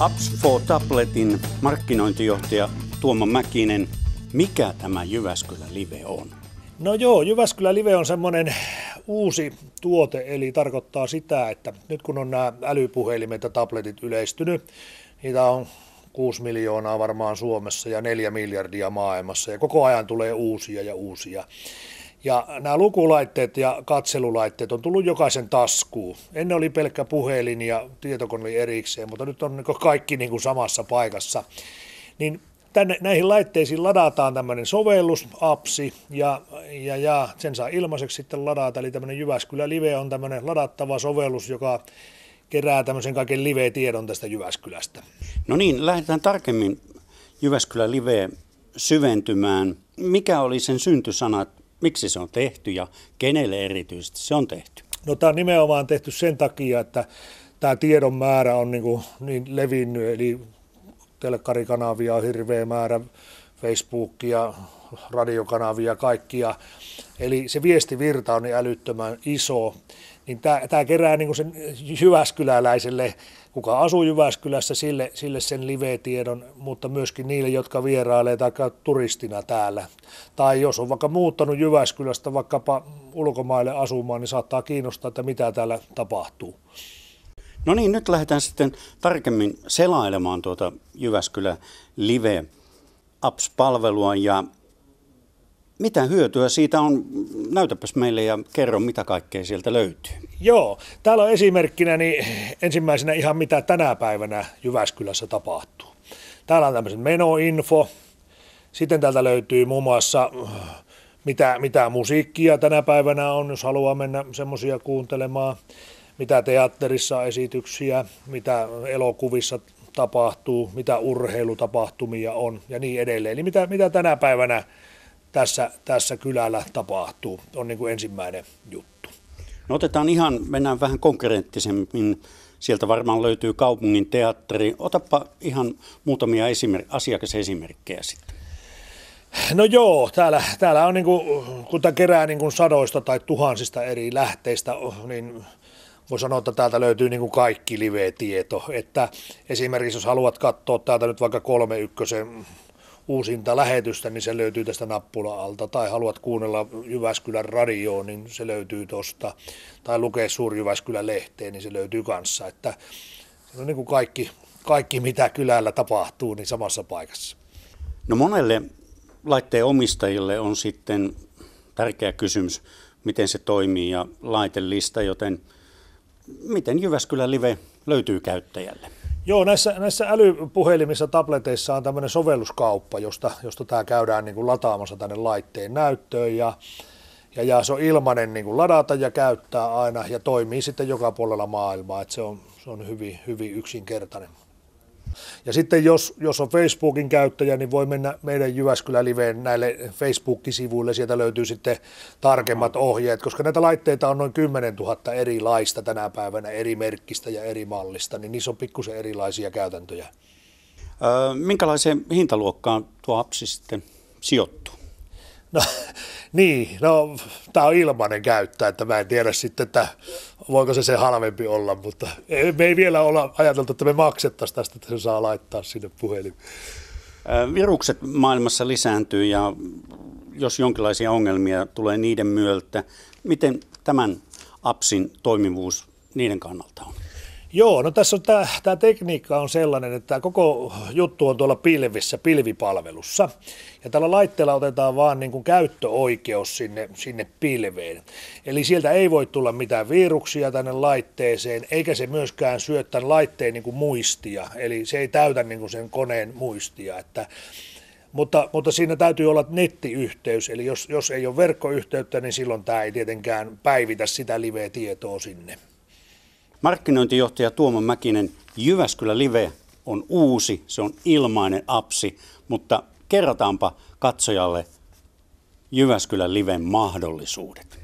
Apps for Tabletin markkinointijohtaja Tuomo Mäkinen. Mikä tämä Jyväskylä Live on? No joo, Jyväskylä Live on semmoinen uusi tuote, eli tarkoittaa sitä, että nyt kun on nämä älypuhelimet ja tabletit yleistynyt, niitä on 6 miljoonaa varmaan Suomessa ja 4 miljardia maailmassa ja koko ajan tulee uusia ja uusia. Ja nämä lukulaitteet ja katselulaitteet on tullut jokaisen taskuun. Ennen oli pelkkä puhelin ja tietokone oli erikseen, mutta nyt on niin kaikki niin kuin samassa paikassa. Niin tänne, näihin laitteisiin ladataan tämmöinen sovellus, appsi, ja, ja, ja sen saa ilmaiseksi sitten ladata. Eli tämmöinen Jyväskylä Live on tämmöinen ladattava sovellus, joka kerää tämmöisen kaiken live-tiedon tästä Jyväskylästä. No niin, lähdetään tarkemmin Jyväskylä Live syventymään. Mikä oli sen syntysana, miksi se on tehty ja kenelle erityisesti se on tehty? No tämä on nimenomaan tehty sen takia, että tämä tiedon määrä on niin, kuin niin levinnyt, eli telkkarikanavia on hirveä määrä, Facebookia, radiokanavia, kaikkia. Eli se viestivirta on niin älyttömän iso, niin tämä, kerää niin sen Jyväskyläläiselle, kuka asuu Jyväskylässä, sille, sille sen live-tiedon, mutta myöskin niille, jotka vierailee tai turistina täällä. Tai jos on vaikka muuttanut Jyväskylästä vaikkapa ulkomaille asumaan, niin saattaa kiinnostaa, että mitä täällä tapahtuu. No niin, nyt lähdetään sitten tarkemmin selailemaan tuota Jyväskylä Live Apps-palvelua ja mitä hyötyä siitä on? Näytäpäs meille ja kerro, mitä kaikkea sieltä löytyy. Joo, täällä on esimerkkinä niin ensimmäisenä ihan mitä tänä päivänä Jyväskylässä tapahtuu. Täällä on tämmöisen menoinfo. Sitten täältä löytyy muun muassa mitä, mitä musiikkia tänä päivänä on, jos haluaa mennä semmoisia kuuntelemaan. Mitä teatterissa esityksiä, mitä elokuvissa tapahtuu, mitä urheilutapahtumia on ja niin edelleen. Eli mitä, mitä tänä päivänä tässä, tässä kylällä tapahtuu, on niin kuin ensimmäinen juttu. No otetaan ihan, mennään vähän konkreettisemmin. Sieltä varmaan löytyy kaupungin teatteri. Otapa ihan muutamia esimerk- asiakasesimerkkejä sitten. No joo, täällä, täällä on niin kuin, kun tämä kerää niin kuin sadoista tai tuhansista eri lähteistä, niin voi sanoa, että täältä löytyy niin kuin kaikki live-tieto. Että esimerkiksi jos haluat katsoa täältä nyt vaikka kolme ykkösen uusinta lähetystä, niin se löytyy tästä nappula-alta. Tai haluat kuunnella Jyväskylän radioon, niin se löytyy tuosta. Tai lukea Suuri Jyväskylän lehteen, niin se löytyy kanssa. Että se on niin kuin kaikki, kaikki, mitä kylällä tapahtuu, niin samassa paikassa. No monelle laitteen omistajille on sitten tärkeä kysymys, miten se toimii ja laitelista, joten miten Jyväskylän live löytyy käyttäjälle? Joo, näissä, näissä älypuhelimissa, tableteissa on tämmöinen sovelluskauppa, josta, josta tämä käydään niin kuin lataamassa tänne laitteen näyttöön ja, ja, ja se on ilmainen niin kuin ladata ja käyttää aina ja toimii sitten joka puolella maailmaa, että se on, se on hyvin, hyvin yksinkertainen. Ja sitten jos, jos on Facebookin käyttäjä, niin voi mennä meidän Jyväskylä Liveen näille Facebook-sivuille. Sieltä löytyy sitten tarkemmat ohjeet, koska näitä laitteita on noin 10 000 erilaista tänä päivänä, eri merkkistä ja eri mallista, niin niissä on pikkusen erilaisia käytäntöjä. Öö, minkälaiseen hintaluokkaan tuo appsi sitten sijoittuu? No niin, no tämä on ilmainen käyttää, että mä en tiedä sitten, että voiko se se halvempi olla, mutta me ei vielä olla ajateltu, että me maksettaisiin tästä, että se saa laittaa sinne puhelin. Virukset maailmassa lisääntyy ja jos jonkinlaisia ongelmia tulee niiden myötä, miten tämän appsin toimivuus niiden kannalta on? Joo, no tässä on tämä, tämä tekniikka on sellainen, että tämä koko juttu on tuolla pilvissä, pilvipalvelussa. Ja tällä laitteella otetaan vaan niin kuin käyttöoikeus sinne, sinne pilveen. Eli sieltä ei voi tulla mitään viruksia tänne laitteeseen, eikä se myöskään syö tämän laitteen niin kuin muistia. Eli se ei täytä niin kuin sen koneen muistia. Että mutta, mutta siinä täytyy olla nettiyhteys, eli jos, jos ei ole verkkoyhteyttä, niin silloin tämä ei tietenkään päivitä sitä live-tietoa sinne. Markkinointijohtaja Tuomo Mäkinen, Jyväskylä Live on uusi, se on ilmainen appsi, mutta kerrotaanpa katsojalle Jyväskylän Liven mahdollisuudet.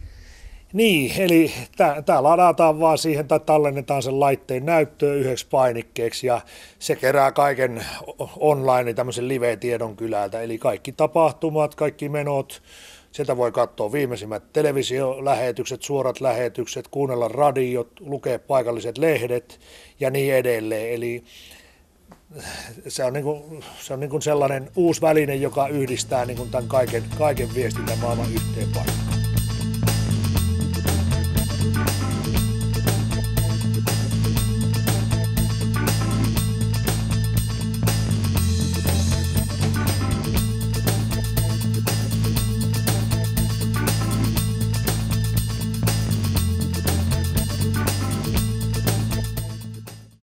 Niin, eli tämä ladataan vaan siihen tai tallennetaan sen laitteen näyttöön yhdeksi painikkeeksi ja se kerää kaiken online tämmöisen live-tiedon kylältä, eli kaikki tapahtumat, kaikki menot, Sieltä voi katsoa viimeisimmät televisiolähetykset, suorat lähetykset, kuunnella radiot, lukea paikalliset lehdet ja niin edelleen. Eli se on, niin kuin, se on niin kuin sellainen uusi väline, joka yhdistää niin kuin tämän kaiken, kaiken viestintämaailman yhteen paikkaan.